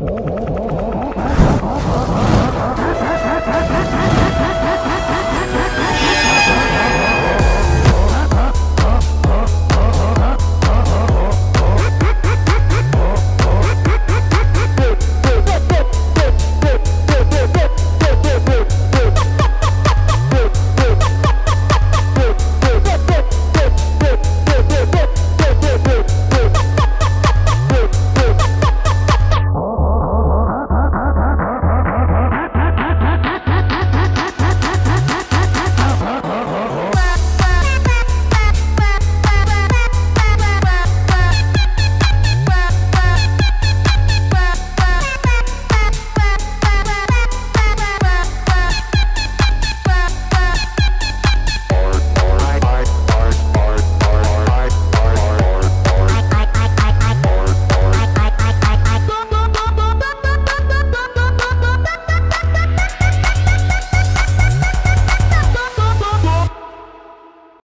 Oh.